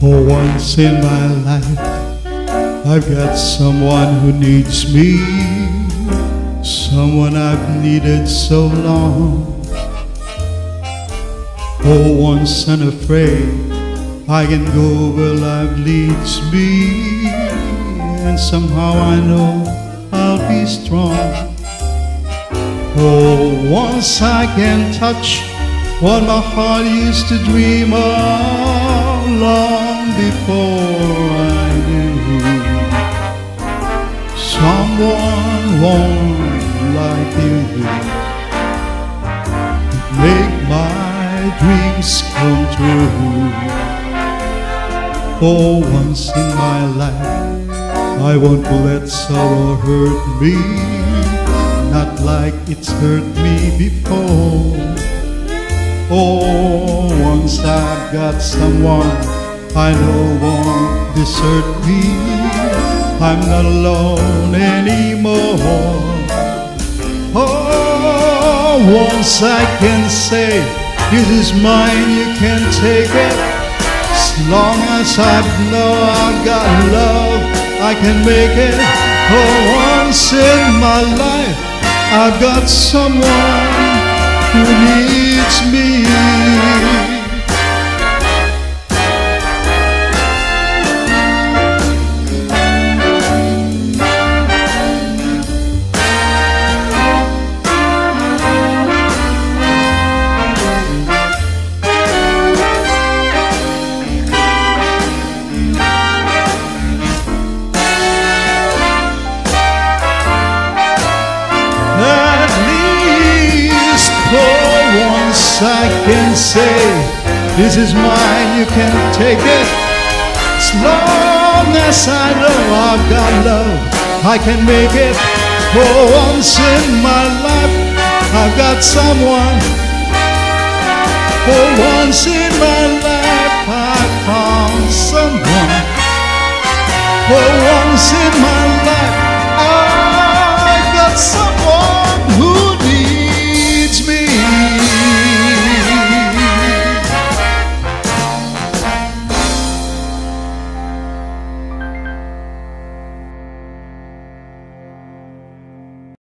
For once in my life, I've got someone who needs me, someone I've needed so long. For once unafraid, I can go where life leads me, and somehow I know I'll be strong. For once I can touch what my heart used to dream of long before I knew someone warm like you make my dreams come true. For once in my life, I won't let sorrow hurt me, not like it's hurt me before. Oh, once I've got someone I know won't desert me, I'm not alone anymore. Oh, once I can say, this is mine, you can take it. As long as I know I've got love, I can make it. Oh, once in my life, I've got someone who needs say, This is mine, you can take it. As long as I know I've got love, I can make it. For once in my life, I've got someone. For once in my life,